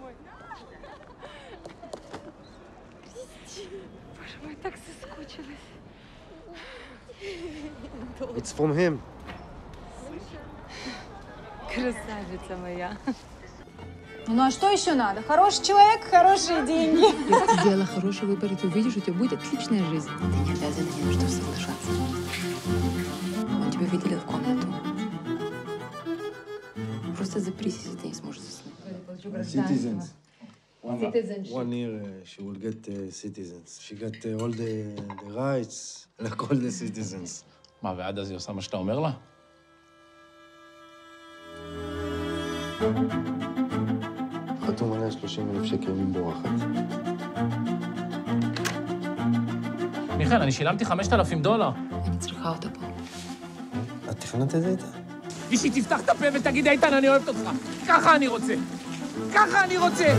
мой. Боже мой, так соскучилась. It's from him. Красавица моя. Ну а что еще надо? Хороший человек, хорошие деньги. Если ты сделала хороший выбор, и ты увидишь, у тебя будет отличная жизнь. Ты не обязана ни на что соглашаться. Он тебя видел в комнате. Просто запрись, если ты не сможешь заснуть. Citizens. One year uh, she will get uh, citizens. She got uh, all the, the rights, like all the citizens. מה, ועד אז היא עושה מה שאתה אומר לה? חתום עליה 30 אלף שקל אם בורחת. מיכאל, אני שילמתי 5,000 דולר. אני צריכה אותה פה. את תכננת את זה איתה? ושהיא תפתח את הפה ותגיד, איתן, אני אוהבת אותך. ככה אני רוצה. ככה אני רוצה.